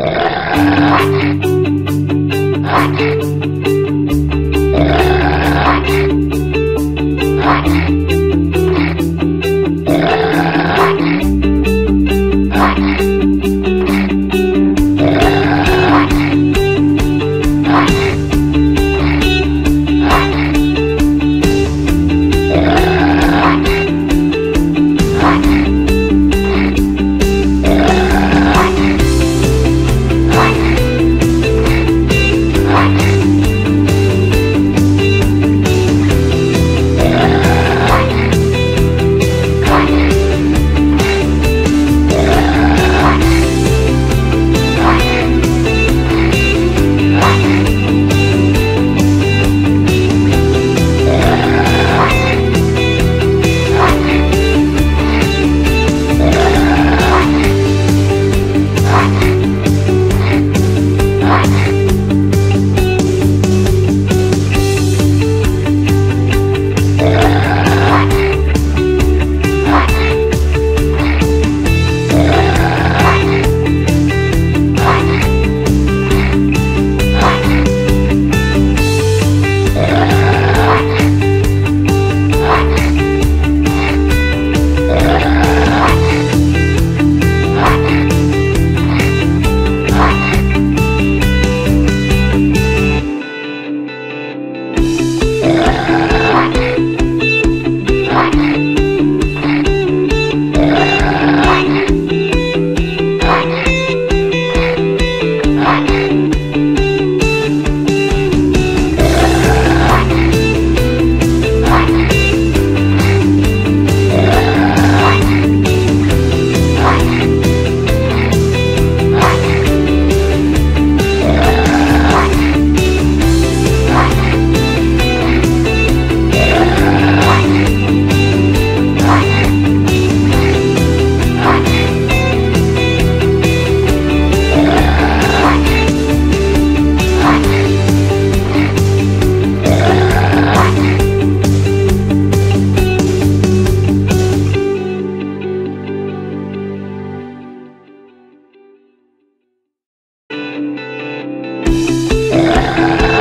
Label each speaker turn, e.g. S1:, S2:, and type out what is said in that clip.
S1: Thank you. Bye.